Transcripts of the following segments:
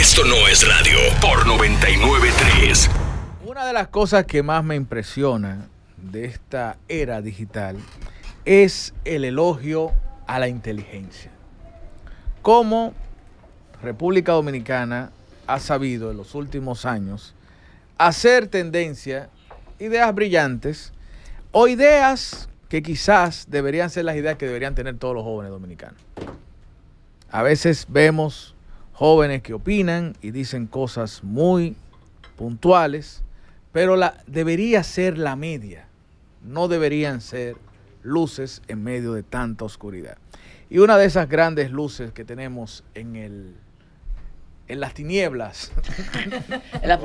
Esto no es radio por 993. Una de las cosas que más me impresiona de esta era digital es el elogio a la inteligencia. Cómo República Dominicana ha sabido en los últimos años hacer tendencia, ideas brillantes o ideas que quizás deberían ser las ideas que deberían tener todos los jóvenes dominicanos. A veces vemos jóvenes que opinan y dicen cosas muy puntuales, pero la, debería ser la media, no deberían ser luces en medio de tanta oscuridad. Y una de esas grandes luces que tenemos en el en las tinieblas. en las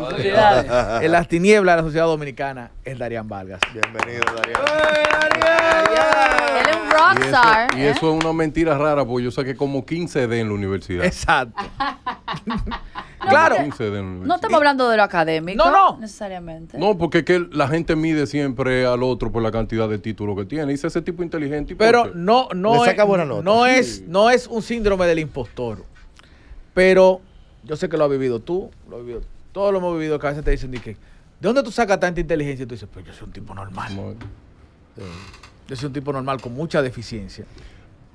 en las tinieblas de la sociedad dominicana es Darían Vargas. Bienvenido, Darían. Él es un rockstar. Y eso, y eso es una mentira rara, porque yo saqué como 15 D en la universidad. Exacto. claro. 15 D en la universidad. No estamos hablando de lo académico. No, no. Necesariamente. No, porque es que la gente mide siempre al otro por la cantidad de títulos que tiene. Dice ese tipo inteligente. ¿y Pero no, no, Le es, saca buena nota. no, Sí. es, no es un síndrome del impostor. Pero yo sé que lo has vivido tú, lo has vivido, todos lo hemos vivido, que a veces te dicen, ¿de dónde tú sacas tanta inteligencia? Y tú dices, pues yo soy un tipo normal. No, Yo soy un tipo normal con mucha deficiencia.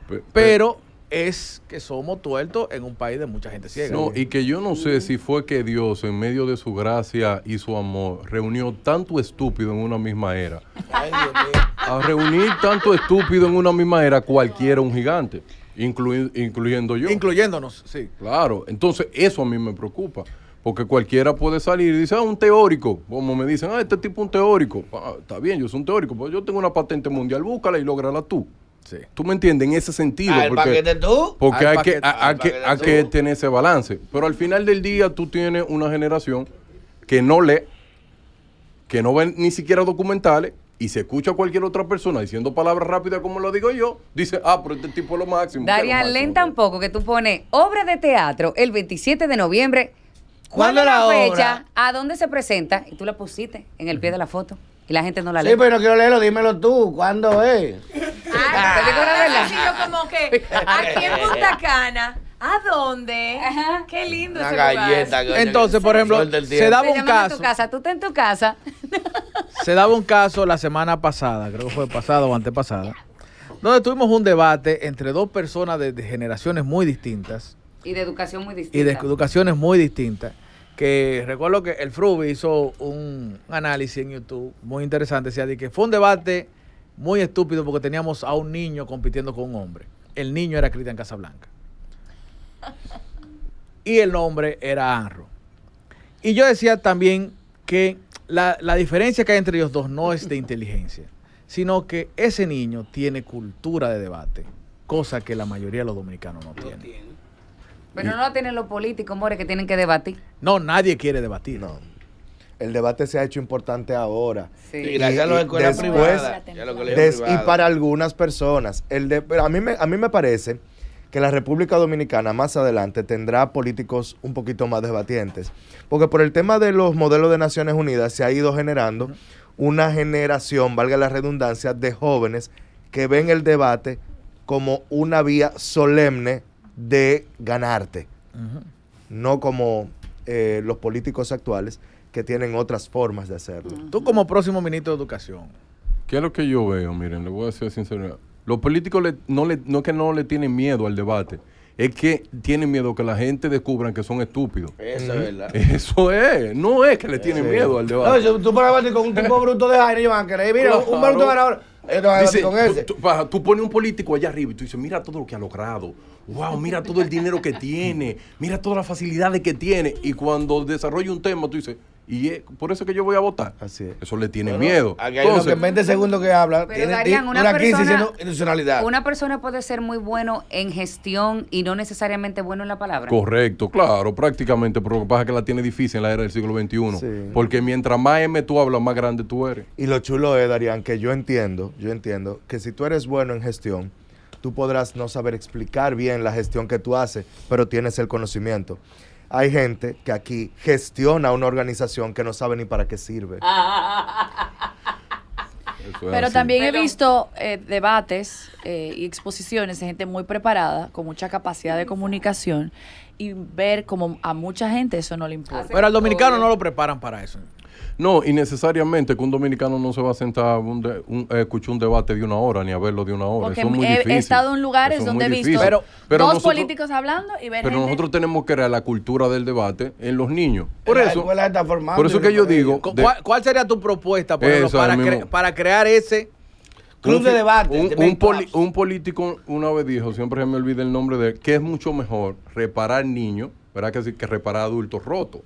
pe- Pero es que somos tuertos en un país de mucha gente ciega. No, y que yo no sé si fue que Dios, en medio de su gracia y su amor, reunió tanto estúpido en una misma era. A reunir tanto estúpido en una misma era, cualquiera un gigante, incluyendo yo. Incluyéndonos, sí. Claro, entonces eso a mí me preocupa. Porque cualquiera puede salir y dice, ah, un teórico. Como me dicen, ah, este tipo es un teórico. Ah, está bien, yo soy un teórico, pero yo tengo una patente mundial, búscala y lógrala tú. Sí. ¿Tú me entiendes? En ese sentido. Ah, porque- tú. porque Al hay que, paquete. hay, que, hay que tener ese balance. Pero al final del día tú tienes una generación que no lee, que no ve ni siquiera documentales y se escucha a cualquier otra persona diciendo palabras rápidas como lo digo yo, dice, ah, pero este tipo es lo máximo. ¿qué es lo Darían, máximo? leen tampoco que tú pones obra de teatro el 27 de noviembre. ¿Cuándo es la fecha? obra? ¿A dónde se presenta? Y tú la pusiste en el pie de la foto. Y la gente no la lee. Sí, pero no quiero leerlo, dímelo tú. ¿Cuándo es? Ah, te digo la verdad. Así yo como que aquí en Punta Cana. ¿A dónde? Ajá. Qué lindo Una ese lugar. galleta. coño, Entonces, por ejemplo, se daba un llaman a tu caso. casa. Tú estás en tu casa. Se daba un caso la semana pasada, creo que fue pasada o antepasada, donde tuvimos un debate entre dos personas de, de generaciones muy distintas Y de educación muy distinta. y de educaciones muy distintas. Que recuerdo que el Frubi hizo un análisis en YouTube muy interesante. Decía de que fue un debate muy estúpido porque teníamos a un niño compitiendo con un hombre. El niño era Cristian Casablanca. Y el nombre era Anro. Y yo decía también que la, la diferencia que hay entre ellos dos no es de inteligencia, sino que ese niño tiene cultura de debate, cosa que la mayoría de los dominicanos no tienen. Pero no lo tienen los políticos, more, que tienen que debatir. No, nadie quiere debatir. No. El debate se ha hecho importante ahora. Sí. Sí, gracias a las Y- y escuelas privadas. y a y para algunas personas, el de, pero a, mí me, a mí me parece que la República Dominicana más adelante tendrá políticos un poquito más debatientes. Porque por el tema de los modelos de Naciones Unidas se ha ido generando una generación, valga la redundancia, de jóvenes que ven el debate como una vía solemne de ganarte, no como eh, los políticos actuales que tienen otras formas de hacerlo. Tú como próximo ministro de Educación, ¿Qué es lo que yo veo? Miren, le voy a decir sincero. Los políticos le- no, le, no es que no le tienen miedo al debate, es que tienen miedo que la gente descubran que son estúpidos. Eso es verdad. Eso es, no es que le tienen miedo al No, debate. si tú para con un tipo bruto de Jaime, ellos van a querer. Mira, un bruto ganador. Dice, con ese. tú- pa- tú pones un político allá arriba y tú dices, mira todo lo que ha logrado. Wow, mira todo el dinero que tiene. Mira todas las facilidades que tiene. Y cuando desarrolla un tema, tú dices, y es por eso que yo voy a votar. Así es. Eso le tiene Bueno, miedo. Aquí hay uno que en 20 segundos que habla. Pero tiene, Darían, una, una 15 persona, diciendo institucionalidad. una persona puede ser muy bueno en gestión y no necesariamente bueno en la palabra. Correcto, claro, prácticamente, pero lo que pasa es que la tiene difícil en la era del siglo XXI. Sí. Porque mientras más M tú hablas, más grande tú eres. Y lo chulo es, Darían, que yo entiendo, yo entiendo que si tú eres bueno en gestión, tú podrás no saber explicar bien la gestión que tú haces, pero tienes el conocimiento. Hay gente que aquí gestiona una organización que no sabe ni para qué sirve. Pero así. también he visto eh, debates eh, y exposiciones de gente muy preparada, con mucha capacidad de comunicación, y ver como a mucha gente eso no le importa. Pero al dominicano no lo preparan para eso. No, y necesariamente que un dominicano no se va a sentar a un de- un- a escuchar un debate de una hora ni a verlo de una hora. Porque Eso es muy he, he estado en lugares Eso donde he visto. Pero- pero dos nosotros- políticos hablando y ver Pero gente- nosotros tenemos que crear la cultura del debate en los niños. Por La eso, escuela está formando por eso que yo digo, de- ¿Cuál, cuál sería tu propuesta por ejemplo, Esa para, mismo. cre- para crear ese... Club un de debate, Un, un poli- clubs. un político una vez dijo, siempre se me olvida el nombre de él, que es mucho mejor reparar niños, ¿verdad? Que, que reparar adultos rotos.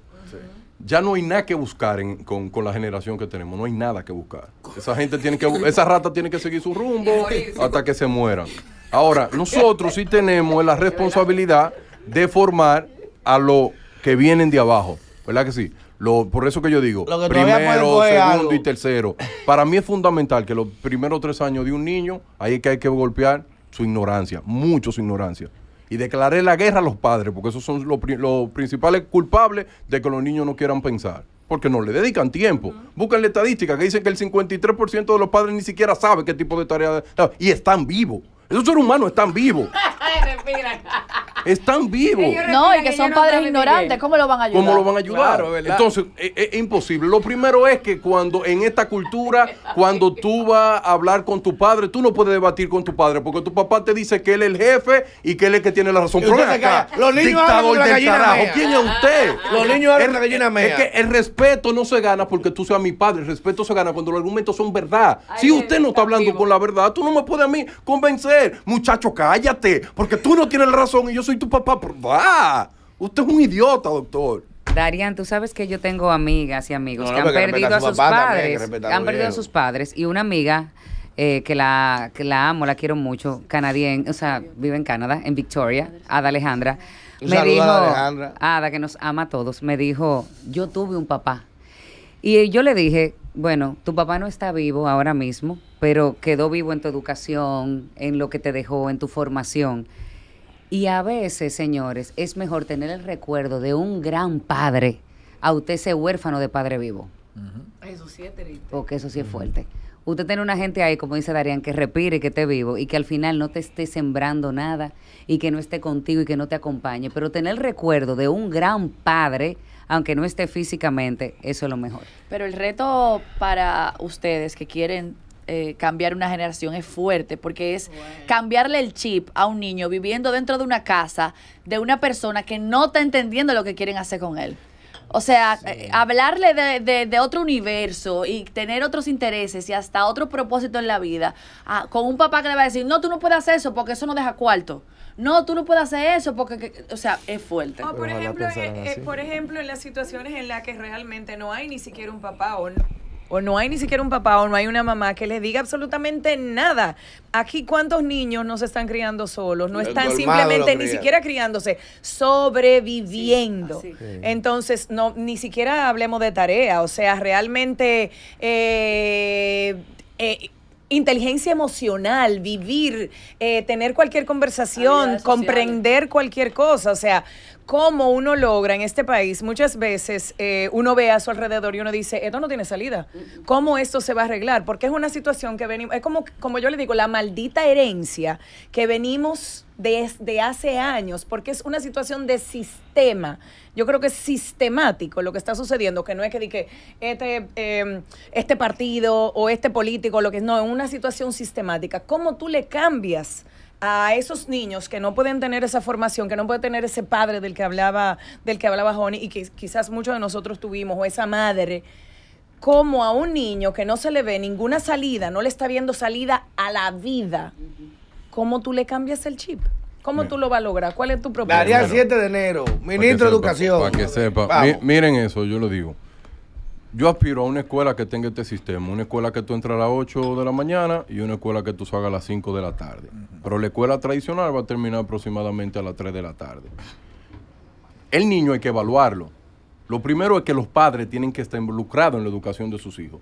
Ya no hay nada que buscar en- con, con la generación que tenemos, no hay nada que buscar. Esa gente tiene que, esa rata tiene que seguir su rumbo hasta que se mueran. Ahora, nosotros sí tenemos la responsabilidad de formar a los que vienen de abajo, ¿verdad que sí? Lo, por eso que yo digo, que primero, segundo y tercero. Para mí es fundamental que los primeros tres años de un niño, ahí es que hay que golpear su ignorancia, mucho su ignorancia. Y declaré la guerra a los padres, porque esos son los, pri- los principales culpables de que los niños no quieran pensar. Porque no le dedican tiempo. Buscan la estadística que dicen que el 53% de los padres ni siquiera sabe qué tipo de tarea. Y están vivos. Esos seres humanos están vivos. Están vivos. No, y que son padres ignorantes, ¿cómo lo van a ayudar? ¿Cómo lo van a ayudar? Claro, ¿verdad? Entonces, es, es imposible. Lo primero es que cuando en esta cultura, cuando tú vas a hablar con tu padre, tú no puedes debatir con tu padre, porque tu papá te dice que él es el jefe y que él es el que tiene la razón. Pero acá. Los niños hablan dictador la del gallina carajo, mea. ¿quién es usted? Los niños hablan El- la gallina mea. Es que el respeto no se gana porque tú seas mi padre, el respeto se gana cuando los argumentos son verdad. si usted no está hablando con la verdad, tú no me puedes a mí convencer. Muchacho, cállate, porque tú no tienes la razón y yo soy tu papá. Usted es un idiota, doctor. Darían, tú sabes que yo tengo amigas y amigos No, no, que han que perdido a a su sus también, que padres, a han perdido a sus padres y una amiga eh, que la que la amo, la quiero mucho, canadiense, o sea, vive en Canadá, en Victoria, Ada Alejandra, Un me a dijo, Alejandra. Ada que nos ama a todos, me dijo, yo tuve un papá y yo le dije, bueno, tu papá no está vivo ahora mismo, pero quedó vivo en tu educación, en lo que te dejó, en tu formación. Y a veces, señores, es mejor tener el recuerdo de un gran padre a usted ser huérfano de padre vivo. Eso sí es triste. Porque eso sí es fuerte. Usted tiene una gente ahí, como dice Darían, que respire, que esté vivo y que al final no te esté sembrando nada y que no esté contigo y que no te acompañe. Pero tener el recuerdo de un gran padre, aunque no esté físicamente, eso es lo mejor. Pero el reto para ustedes que quieren eh, cambiar una generación es fuerte porque es cambiarle el chip a un niño viviendo dentro de una casa de una persona que no está entendiendo lo que quieren hacer con él. O sea, eh, hablarle de, de- de otro universo y tener otros intereses y hasta otro propósito en la vida, ah, con un papá que le va a decir, no, tú no puedes hacer eso porque eso no deja cuarto. No, tú no puedes hacer eso porque, que- o sea, es fuerte. O por ejemplo, eh, eh, por ejemplo, en las situaciones en las que realmente no hay ni siquiera un papá o no, o no hay ni siquiera un papá o no hay una mamá que les diga absolutamente nada. Aquí cuántos niños no se están criando solos, no El están simplemente ni siquiera criándose, sobreviviendo. Sí. Entonces, no, ni siquiera hablemos de tarea, o sea, realmente eh, eh, inteligencia emocional, vivir, eh, tener cualquier conversación, comprender cualquier cosa, o sea, cómo uno logra en este país, muchas veces eh, uno ve a su alrededor y uno dice, esto no tiene salida, ¿cómo esto se va a arreglar? Porque es una situación que venimos, es como, como yo le digo, la maldita herencia que venimos desde hace años, porque es una situación de sistema. Yo creo que es sistemático lo que está sucediendo, que no es que, que este, eh, este partido o este político, lo que no, es una situación sistemática. ¿Cómo tú le cambias a esos niños que no pueden tener esa formación, que no pueden tener ese padre del que hablaba, del que hablaba Joni, y que quizás muchos de nosotros tuvimos, o esa madre, como a un niño que no se le ve ninguna salida, no le está viendo salida a la vida, ¿cómo tú le cambias el chip? ¿Cómo tú lo vas a lograr? ¿Cuál es tu propuesta? Daría 7 de enero, ministro de Educación. Para que sepa. Miren eso, yo lo digo. Yo aspiro a una escuela que tenga este sistema. Una escuela que tú entras a las 8 de la mañana y una escuela que tú salgas a las 5 de la tarde. Pero la escuela tradicional va a terminar aproximadamente a las 3 de la tarde. El niño hay que evaluarlo. Lo primero es que los padres tienen que estar involucrados en la educación de sus hijos.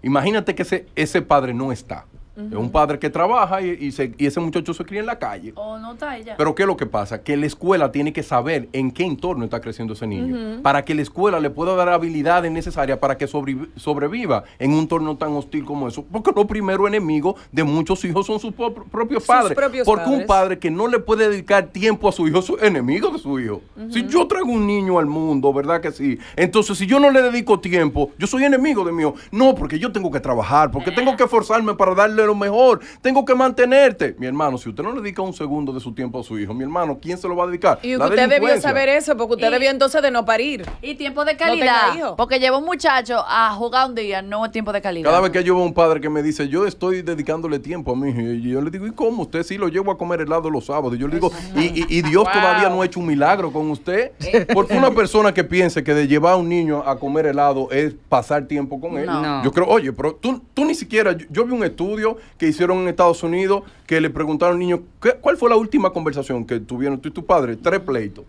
Imagínate que ese, ese padre no está. Es un padre que trabaja y, y se- y ese muchacho se cría en la calle. O no está ella. Pero ¿qué es lo que pasa? Que la escuela tiene que saber en qué entorno está creciendo ese niño. Para que la escuela le pueda dar habilidades necesarias para que sobrevi- sobreviva en un entorno tan hostil como eso. Porque los primeros enemigos de muchos hijos son sus pro- propios Sus padres. propios Porque un padre que no le puede dedicar tiempo a su hijo es enemigo de su hijo. Si yo traigo un niño al mundo, ¿verdad que sí? Entonces, si yo no le dedico tiempo, yo soy enemigo de mi hijo. No, porque yo tengo que trabajar, porque tengo que esforzarme para darle lo mejor. Tengo que mantenerte. Mi hermano, si usted no le dedica un segundo de su tiempo a su hijo, mi hermano, ¿quién se lo va a dedicar? Y La usted debió saber eso, porque usted Y- debió entonces de no parir. Y tiempo de calidad. porque lleva un muchacho a jugar un día, no es tiempo de calidad. Cada vez que veo a un padre que me dice, yo estoy dedicándole tiempo a mi hijo, y yo le digo, ¿y cómo? Usted sí lo llevo a comer helado los sábados. Y yo le digo, ¿y, y- y Dios todavía no ha hecho un milagro con usted? Porque una persona que piense que de llevar a un niño a comer helado es pasar tiempo con él. No. Yo creo, oye, pero tú, tú ni siquiera, yo, yo vi un estudio que hicieron en Estados Unidos que le preguntaron al niño, ¿qué- ¿cuál fue la última conversación que tuvieron tú y tu padre? Tres pleitos.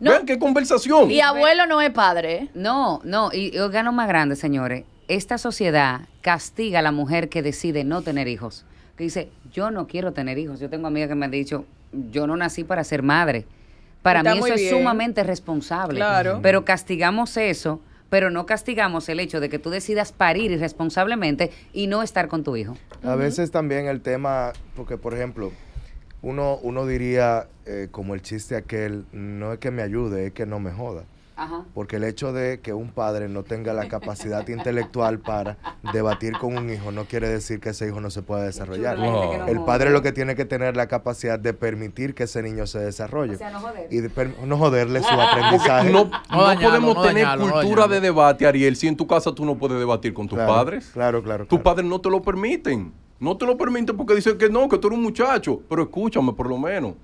Vean qué conversación. Y abuelo no es padre. No, no, y y gano más grande, señores. Esta sociedad castiga a la mujer que decide no tener hijos. Que dice, yo no quiero tener hijos. Yo tengo amigas que me han dicho, yo no nací para ser madre. Para Está mí eso es sumamente responsable. Claro. Pero castigamos eso, pero no castigamos el hecho de que tú decidas parir irresponsablemente y no estar con tu hijo. A veces también el tema, porque por ejemplo, uno, uno diría, eh, como el chiste aquel, no es que me ayude, es que no me joda. Ajá. Porque el hecho de que un padre no tenga la capacidad intelectual para debatir con un hijo no quiere decir que ese hijo no se pueda desarrollar. No El padre lo que tiene que tener la capacidad de permitir que ese niño se desarrolle. O sea, no joder. Y de per- no joderle su aprendizaje. No, No podemos no tener cultura de debate, Ariel, si en tu casa tú no puedes debatir con tus Claro, padres. Claro, claro. Tus claro. padres no te lo permiten. No te lo permiten porque dicen que no, que tú eres un muchacho. Pero escúchame por lo menos.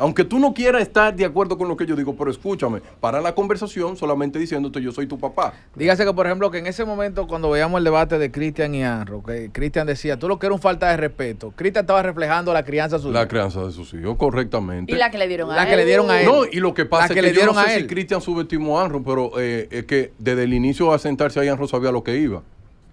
Aunque tú no quieras estar de acuerdo con lo que yo digo, pero escúchame, para la conversación solamente diciéndote yo soy tu papá. Dígase que, por ejemplo, que en ese momento, cuando veíamos el debate de Cristian y Anro, que Cristian decía, tú lo que era un falta de respeto. Cristian estaba reflejando la crianza suya. La crianza de sus hijos, correctamente. Y la que le dieron a La él. que le dieron a él. No, y lo que pasa La es que que, le yo no sé a si. Cristian subestimó a Anro, pero eh, es que desde el inicio a sentarse ahí Anro sabía lo que iba.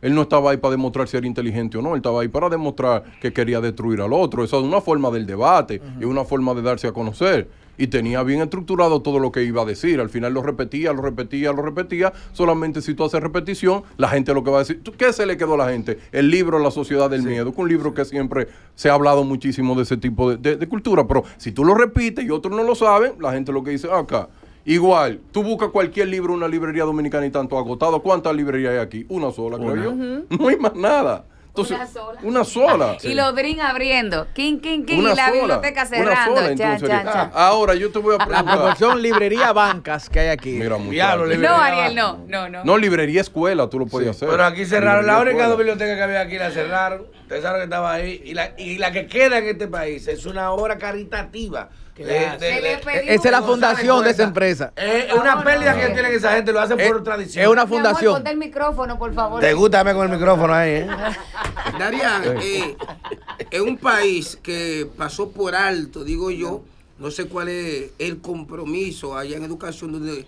Él no estaba ahí para demostrar si era inteligente o no, él estaba ahí para demostrar que quería destruir al otro. Esa es una forma del debate y una forma de darse a conocer. Y tenía bien estructurado todo lo que iba a decir. Al final lo repetía, lo repetía, lo repetía. Solamente si tú haces repetición, la gente lo que va a decir. ¿tú- ¿Qué se le quedó a la gente? El libro La Sociedad del Miedo, que un libro que siempre se ha hablado muchísimo de ese tipo de, de- de cultura. Pero si tú lo repites y otros no lo saben, la gente lo que dice, "Ah, acá. Igual, tú buscas cualquier libro en una librería dominicana y tanto agotado. ¿Cuántas librerías hay aquí? Una sola, creo yo. No hay más nada. Entonces, Una sola. Una sola. Y los drin abriendo. King, king, king. Una y la sola. biblioteca Una cerrando. sola, chan, chan. Ah, Ahora yo te voy a La preguntar. proporción librería bancas que hay aquí. Mira. Diablo, No, Ariel, no, no, no. No, librería escuela, tú lo podías hacer. Pero aquí cerraron, la única biblioteca que había aquí la cerraron. Ustedes saben que estaba ahí. Y la, y la que queda en este país es una obra caritativa. De- de- Se le de- pedimos- Esa es la fundación de esa empresa. Es una pérdida que tienen esa gente, lo hacen Es- por tradición. es una amor, fundación. ponte el micrófono, por favor. Te gusta con el micrófono ahí, ¿eh? Darían, eh, es un país que pasó por alto, digo yo, no sé cuál es el compromiso allá en educación, donde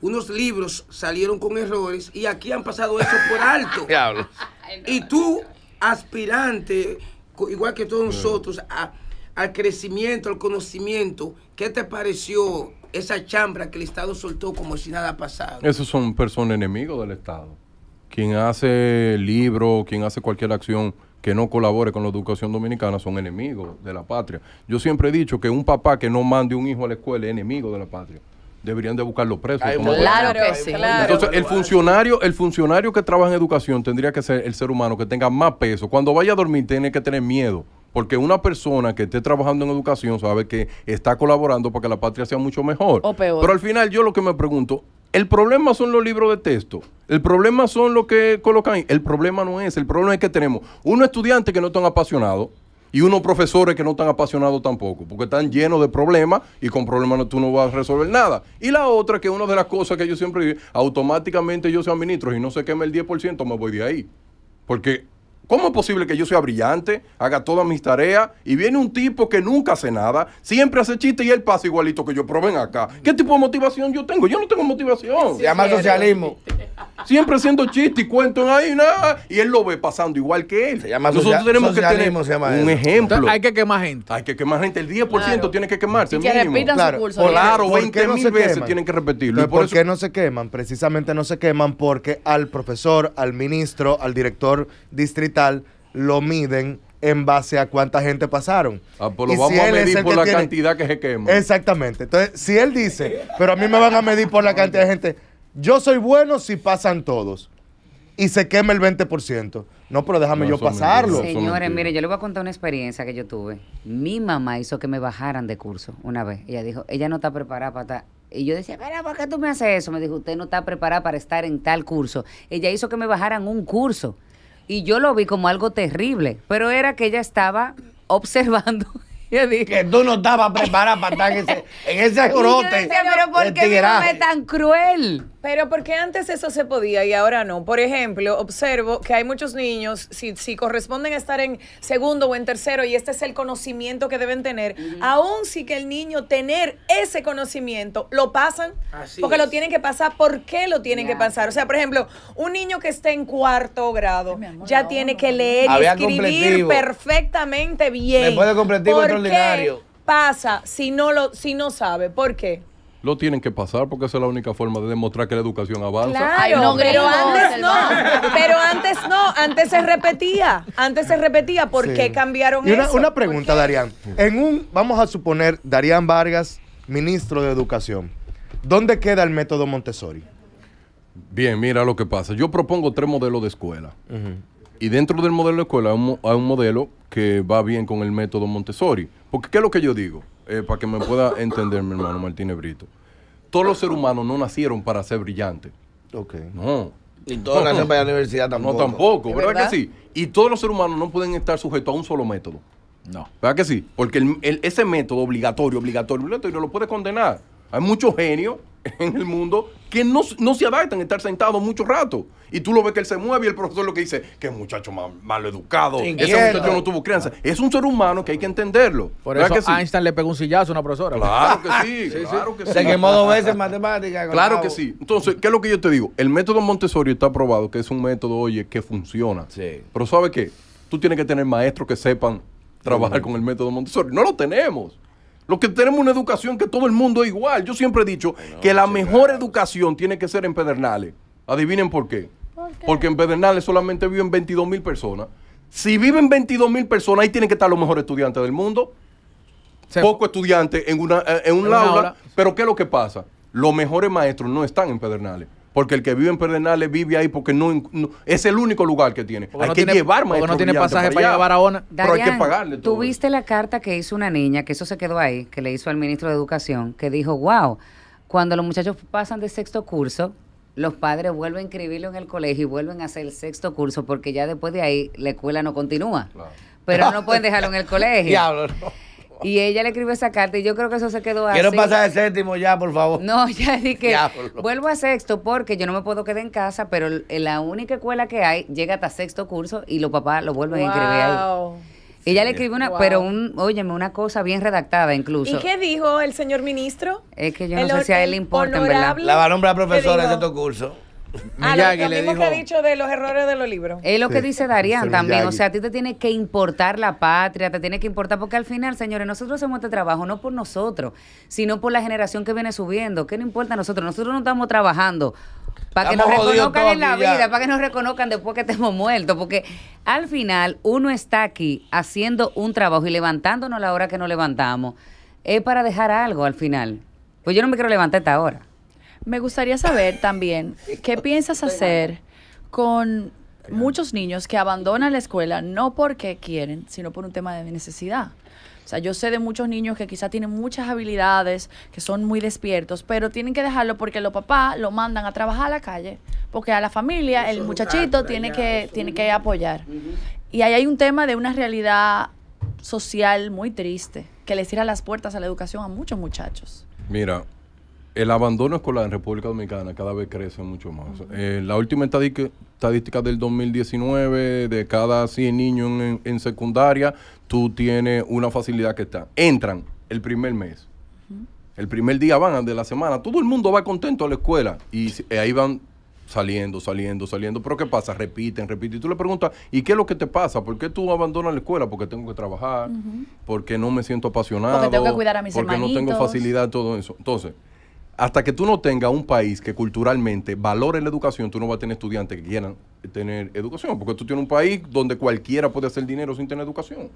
unos libros salieron con errores y aquí han pasado eso por alto. Diablo. Y tú, aspirante, igual que todos nosotros, a- al crecimiento, al conocimiento, ¿qué te pareció esa chambra que el Estado soltó como si nada pasado? Esos son personas enemigos del Estado. Quien hace libro, quien hace cualquier acción que no colabore con la educación dominicana son enemigos de la patria. Yo siempre he dicho que un papá que no mande un hijo a la escuela es enemigo de la patria. Deberían de buscarlo preso. Hay como mucho- Claro que sí. claro. Entonces, el funcionario, el funcionario que trabaja en educación tendría que ser el ser humano que tenga más peso. Cuando vaya a dormir, tiene que tener miedo. Porque una persona que esté trabajando en educación sabe que está colaborando para que la patria sea mucho mejor. O peor. Pero al final, yo lo que me pregunto, ¿el problema son los libros de texto? ¿El problema son lo que colocan ahí? El problema no es. El problema es que tenemos unos estudiantes que no están apasionados y unos profesores que no están apasionados tampoco, porque están llenos de problemas y con problemas no- tú no vas a resolver nada. Y la otra, que una de las cosas que yo siempre digo, automáticamente yo sea ministro y no se queme el 10%, me voy de ahí. Porque, ¿cómo es posible que yo sea brillante, haga todas mis tareas y viene un tipo que nunca hace nada, siempre hace chiste y él pasa igualito que yo? Pero ven acá, ¿qué tipo de motivación yo tengo? Yo no tengo motivación. Se llama socialismo. Siempre haciendo chistes y cuentos ahí, nada. Y él lo ve pasando igual que él. Se llama Nosotros socia- tenemos que tener socialismo, se llama un ejemplo. Entonces, hay que quemar gente. Hay que quemar gente. El 10% Claro. tiene que quemarse. Y que mínimo. repitan Claro, su curso. Claro, ¿Por 20 qué no mil se veces queman? tienen que repetirlo. Y por ¿Por eso- qué no se queman? Precisamente no se queman porque al profesor, al ministro, al director distrital lo miden en base a cuánta gente pasaron. Ah, pues lo Y vamos si a medir el por la tiene- cantidad que se quema. Exactamente. Entonces, si él dice, pero a mí me van a medir por la cantidad de gente, yo soy bueno si pasan todos y se quema el 20%. No, pero déjame No, yo pasarlo. Señores, mire, yo le voy a contar una experiencia que yo tuve. Mi mamá hizo que me bajaran de curso una vez. Ella dijo, ella no está preparada para estar. Y yo decía, pero ¿por qué tú me haces eso? Me dijo, usted no está preparada para estar en tal curso. Ella hizo que me bajaran un curso. Y yo lo vi como algo terrible, pero era que ella estaba observando. Yo dije, Que tú no estabas preparada para estar en ese, en ese y yo brote. decía, pero ¿por qué mi mamá tigueraje". es tan cruel? Pero porque antes eso se podía y ahora no. Por ejemplo, observo que hay muchos niños, si, si corresponden a estar en segundo o en tercero, y este es el conocimiento que deben tener, aún si que el niño tener ese conocimiento, lo pasan, Así porque es. lo tienen que pasar, ¿por qué lo tienen que pasar? O sea, por ejemplo, un niño que esté en cuarto grado, amor, ya no, tiene no, que no. leer y escribir perfectamente bien. Después de completivo ¿Por extraordinario. qué pasa si no, lo, si no sabe? ¿Por qué? Lo tienen que pasar porque esa es la única forma de demostrar que la educación avanza. Claro, pero antes no. Pero antes no, antes se repetía. Antes se repetía. ¿Por Sí. qué cambiaron Y una, eso? una pregunta, Darían. En un, vamos a suponer, Darían Vargas, ministro de Educación. ¿Dónde queda el método Montessori? Bien, mira lo que pasa. Yo propongo tres modelos de escuela. Y dentro del modelo de escuela hay un, mo- hay un modelo que va bien con el método Montessori. Porque, ¿qué es lo que yo digo? Eh, para que me pueda entender mi hermano Martínez Brito. Todos los seres humanos no nacieron para ser brillantes. Ok. No. Y todos nacen para la universidad tampoco. No, tampoco. ¿De ¿Verdad, verdad? que sí? Y todos los seres humanos no pueden estar sujetos a un solo método. No. ¿Verdad que sí? Porque el- el- ese método obligatorio, obligatorio, obligatorio, lo puede condenar. Hay muchos genios en el mundo que no, no se adaptan a estar sentados mucho rato. Y tú lo ves que él se mueve y el profesor lo que dice, que muchacho mal, mal educado, ese Inquieto. muchacho no tuvo crianza. Es un ser humano que hay que entenderlo. Por ¿Verdad eso que sí? Einstein le pegó un sillazo a una profesora. Claro que sí, claro que sí. Se quemó dos veces en matemáticas. Claro que sí. Entonces, ¿qué es lo que yo te digo? El método Montessori está probado que es un método, oye, que funciona. Sí. Pero ¿sabe qué? Tú tienes que tener maestros que sepan trabajar con el método Montessori. No lo tenemos. Lo que tenemos es una educación que todo el mundo es igual. Yo siempre he dicho que la mejor educación tiene que ser en Pedernales. Adivinen por qué. Porque en Pedernales solamente viven 22 mil personas. Si viven 22 mil personas, ahí tienen que estar los mejores estudiantes del mundo Se- poco estudiantes en, una, eh, en un En una aula, aula. pero ¿qué es lo que pasa? Los mejores maestros no están en Pedernales. Porque el que vive en Pedernales vive ahí porque no, no- es el único lugar que tiene. Porque hay no que tiene- llevar porque maestros no tiene pasaje para allá. llevar a Ona. Pero hay que Dayan, pagarle todo. ¿Tuviste la carta que hizo una niña, que eso se quedó ahí, que le hizo al ministro de Educación, que dijo, wow, cuando los muchachos pasan de sexto curso, los padres vuelven a inscribirlo en el colegio y vuelven a hacer el sexto curso porque ya después de ahí la escuela no continúa. Claro. Pero no pueden dejarlo en el colegio. Diablo, no. Y ella le escribió esa carta y yo creo que eso se quedó así. Quiero pasar el séptimo ya, por favor. No, ya di que Diablo. vuelvo a sexto porque yo no me puedo quedar en casa, pero l- la única escuela que hay llega hasta sexto curso y los papás lo vuelven a inscribir ahí. Wow. Ella le escribió una, Wow. pero un, óyeme, una cosa bien redactada incluso. ¿Y qué dijo el señor ministro? Es que yo no El sé si a él le importa, en verdad. La va a nombrar profesora ¿Qué de dijo? estos cursos. Ah, lo, lo le mismo que ha dicho de los errores de los libros. Es lo que dice Darían también. O sea, a ti te tiene que importar la patria, te tiene que importar, porque al final, señores, nosotros hacemos este trabajo no por nosotros, sino por la generación que viene subiendo. ¿Qué no importa a nosotros? Nosotros no estamos trabajando para que nos reconozcan en la vida, para que nos reconozcan después que estemos muertos. Porque al final, uno está aquí haciendo un trabajo y levantándonos a la hora que nos levantamos. Es para dejar algo al final. Pues yo no me quiero levantar esta hora. Me gustaría saber también qué piensas hacer con muchos niños que abandonan la escuela no porque quieren, sino por un tema de necesidad. O sea, yo sé de muchos niños que quizá tienen muchas habilidades, que son muy despiertos, pero tienen que dejarlo porque los papás lo mandan a trabajar a la calle, porque a la familia el muchachito tiene que, tiene que apoyar. Y ahí hay un tema de una realidad social muy triste, que le cierra las puertas a la educación a muchos muchachos. Mira, el abandono escolar en República Dominicana cada vez crece mucho más. Eh, la última estadística, del 2019, de cada 100 niños en, en secundaria, tú tienes una facilidad que está. Entran el primer mes. El primer día van de la semana. Todo el mundo va contento a la escuela. Y eh, ahí van saliendo, saliendo, saliendo. Pero ¿qué pasa? Repiten, repiten. Y tú le preguntas, ¿y qué es lo que te pasa? ¿Por qué tú abandonas la escuela? Porque tengo que trabajar, porque no me siento apasionado, Porque tengo que cuidar a mis porque no tengo facilidad, todo eso. Entonces, hasta que tú no tengas un país que culturalmente valore la educación, tú no vas a tener estudiantes que quieran tener educación, porque tú tienes un país donde cualquiera puede hacer dinero sin tener educación.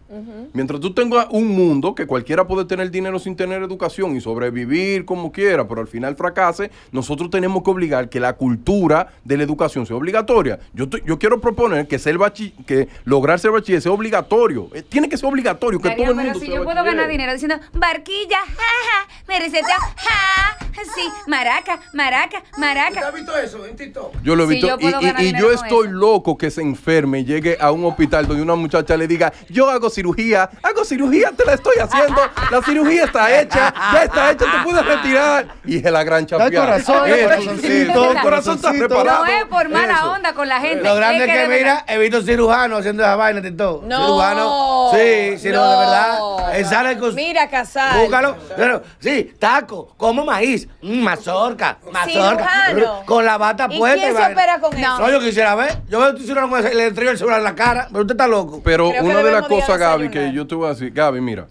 Mientras tú tengas un mundo que cualquiera puede tener dinero sin tener educación y sobrevivir como quiera, pero al final fracase, nosotros tenemos que obligar que la cultura de la educación sea obligatoria. Yo, estoy- yo quiero proponer que, ser bachi- que lograr ser bachiller sea obligatorio. Eh, Tiene que ser obligatorio, que todo el pero mundo si sea yo puedo bachiller. ganar dinero diciendo barquilla, jaja, me receta, ja, sí, maraca, maraca, ¿Usted maraca. ha visto eso en TikTok? Yo lo he Sí, visto yo y- yo con estoy loco que se enferme y llegue a un hospital donde una muchacha le diga, yo hago cirugía, hago cirugía, te la estoy haciendo, la cirugía está hecha, ya está hecha, te puedes retirar. Y es la gran Da chapeada. corazón, corazoncito, sí, el corazón está preparado. No es por mala Eso. onda con la gente. Lo grande es de que, mira, he visto cirujanos haciendo esa vaina y todo. No. Cirujano. Sí, sí, no, de verdad. Él sale con. Mira, Casal. Búscalo. Claro, sí, taco, como maíz, mm, mazorca, mazorca. Cirujano. Con la bata ¿Y puesta. quién se opera con eso? No, yo quisiera ver. Yo veo con ese, le entrego el celular en la cara, pero usted está loco. Pero Creo que una de las cosas, Gaby, que yo te voy a decir, Gaby, mira,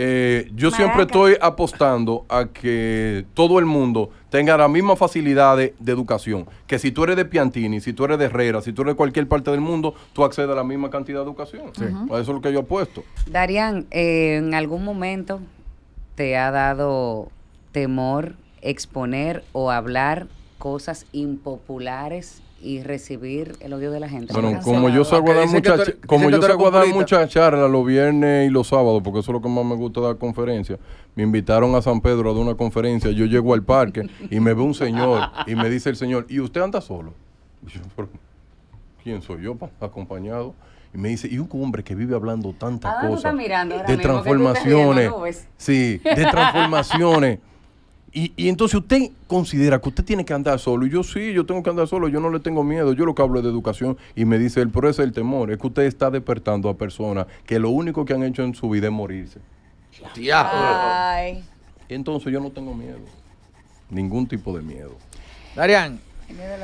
eh, yo siempre estoy apostando a que todo el mundo tenga las mismas facilidades de educación. Que si tú eres de Piantini, si tú eres de Herrera, si tú eres de cualquier parte del mundo, tú accedes a la misma cantidad de educación. Eso es lo que yo apuesto. Darían, eh, ¿en algún momento te ha dado temor exponer o hablar cosas impopulares y recibir el odio de la gente? Bueno, como yo salgo a dar ch- como yo salgo a dar muchas charlas los viernes y los sábados, porque eso es lo que más me gusta dar conferencias, me invitaron a San Pedro a dar una conferencia, yo llego al parque y me ve un señor y me dice el señor, ¿y usted anda solo? Y yo, "Pero, ¿quién soy yo? pa? Acompañado. Y me dice, y un hombre que vive hablando tantas ¿A dónde tú cosas de transformaciones, sí, de transformaciones. Y, y entonces usted considera que usted tiene que andar solo. Y yo sí, yo tengo que andar solo, yo no le tengo miedo. Yo lo que hablo es de educación. Y me dice él, pero ese es el temor. Es que usted está despertando a personas que lo único que han hecho en su vida es morirse. Ay. Y entonces yo no tengo miedo. Ningún tipo de miedo. La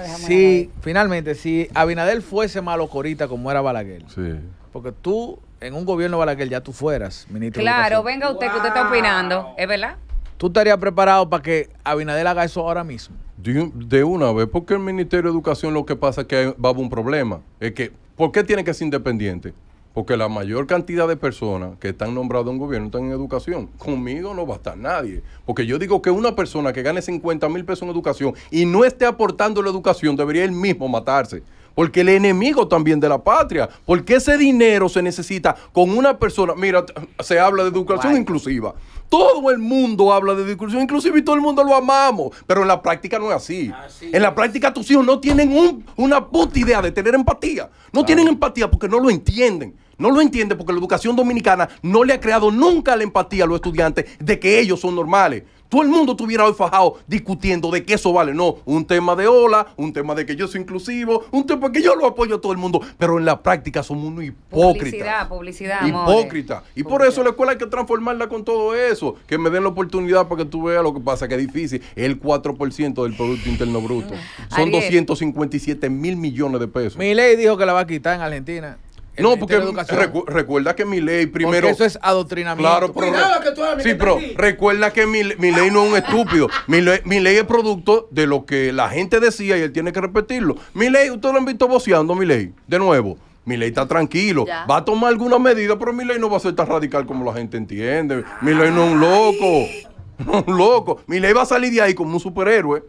si finalmente, si Abinadel fuese malo corita como era Balaguer, Sí. porque tú en un gobierno Balaguer ya tú fueras ministro de Claro, venga usted que usted está opinando, ¿es verdad? ¿Tú estarías preparado para que Abinadel haga eso ahora mismo? De, un- de una vez, porque el Ministerio de Educación lo que pasa es que va a haber un problema. Es que, ¿por qué tiene que ser independiente? Porque la mayor cantidad de personas que están nombradas en gobierno están en educación. Conmigo no va a estar nadie. Porque yo digo que una persona que gane 50 mil pesos en educación y no esté aportando la educación debería él mismo matarse. Porque el enemigo también de la patria. Porque ese dinero se necesita con una persona. Mira, se habla de educación inclusiva. Todo el mundo habla de educación inclusiva y todo el mundo lo amamos. Pero en la práctica no es así. en la práctica tus hijos no tienen un- una puta idea de tener empatía. No tienen empatía porque no lo entienden. No lo entienden porque la educación dominicana no le ha creado nunca la empatía a los estudiantes de que ellos son normales. Todo el mundo estuviera hoy fajado discutiendo de que eso vale. No, un tema de ola, un tema de que yo soy inclusivo, un tema que yo lo apoyo a todo el mundo. Pero en la práctica somos unos hipócritas. Publicidad, publicidad, amores. Hipócrita. Y por eso la escuela hay que transformarla con todo eso. Que me den la oportunidad para que tú veas lo que pasa, que es difícil. El 4% del Producto Interno Bruto. Son Ariel. 257 mil millones de pesos. Mi ley dijo que la va a quitar en Argentina. El no, porque recu- recuerda que mi ley primero... porque eso es adoctrinamiento. Claro, pero, Cuidado que tú hablas, sí, que pero recuerda que mi, mi ley no es un estúpido. Mi ley, mi ley es producto de lo que la gente decía y él tiene que repetirlo. Mi ley, usted lo han visto voceando, mi ley, de nuevo. Mi ley está tranquilo. Ya. Va a tomar alguna medida, pero mi ley no va a ser tan radical como la gente entiende. Mi ley no es un loco. No es un loco. Mi ley va a salir de ahí como un superhéroe.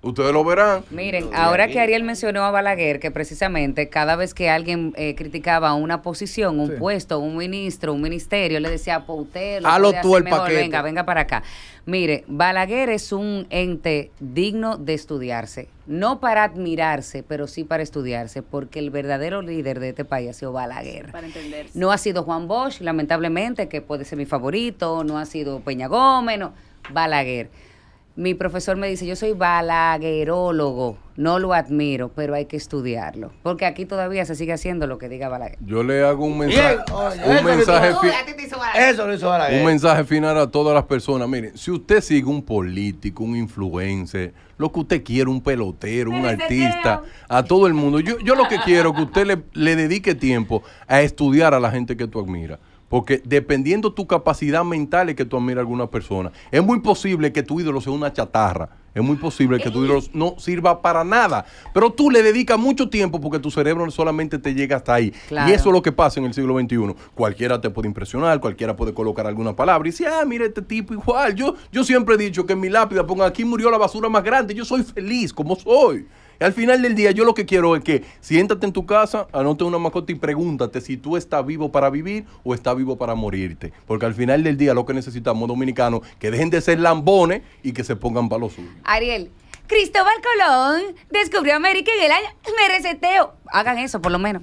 Ustedes lo verán. Miren, ahora que Ariel mencionó a Balaguer, que precisamente cada vez que alguien eh, criticaba una posición, un Sí. puesto, un ministro, un ministerio, le decía, pues usted lo Halo puede tú hacer el mejor, paquete". venga, venga para acá. Mire, Balaguer es un ente digno de estudiarse, no para admirarse, pero sí para estudiarse, porque el verdadero líder de este país ha sido Balaguer. Para entenderse. No ha sido Juan Bosch, lamentablemente, que puede ser mi favorito, no ha sido Peña Gómez, no, Balaguer. Mi profesor me dice, yo soy balaguerólogo, no lo admiro, pero hay que estudiarlo. Porque aquí todavía se sigue haciendo lo que diga Balaguer. Yo le hago un mensaje, oye, un eso lo mensaje, hizo- Eso lo hizo Balaguer. un mensaje final a todas las personas. Miren, si usted sigue un político, un influencer, lo que usted quiere, un pelotero, un artista, a todo el mundo, yo, yo lo que quiero es que usted le, le dedique tiempo a estudiar a la gente que tú admiras. Porque dependiendo tu capacidad mental es que tú admiras a alguna persona. Es muy posible que tu ídolo sea una chatarra. Es muy posible que tu ídolo no sirva para nada. Pero tú le dedicas mucho tiempo porque tu cerebro solamente te llega hasta ahí. Claro. Y eso es lo que pasa en el siglo XXI. Cualquiera te puede impresionar, cualquiera puede colocar alguna palabra y decir, ah, mira este tipo igual. Yo, yo siempre he dicho que en mi lápida ponga aquí murió la basura más grande. Yo soy feliz como soy. Y al final del día, yo lo que quiero es que siéntate en tu casa, anote una mascota y pregúntate si tú estás vivo para vivir o estás vivo para morirte. Porque al final del día, lo que necesitamos dominicanos, que dejen de ser lambones y que se pongan para lo suyo. Ariel, Cristóbal Colón descubrió América en el año. Me reseteo. Hagan eso, por lo menos.